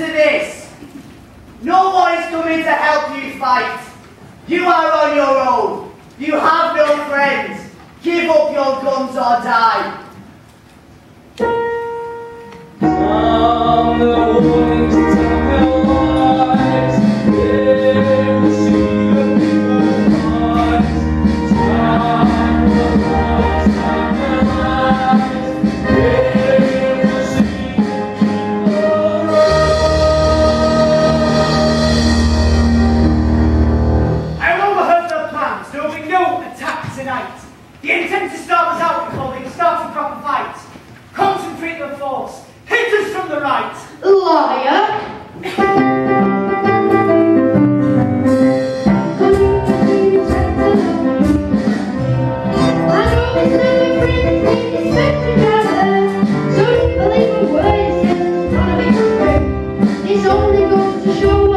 to this. No one is coming to help you fight. You are on your own. You have no friends. Give up your guns or die. This only to show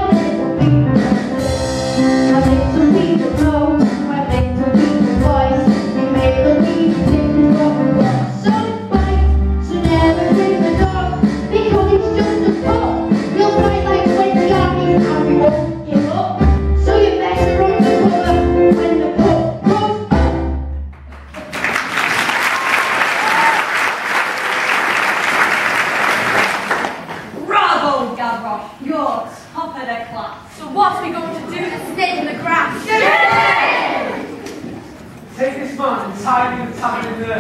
You're top of the class. So what are we going to do? Stay in the grass. Take this man and tie him tavern in.